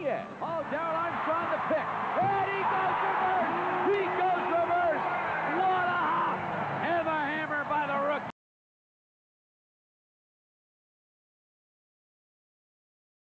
yet. Oh,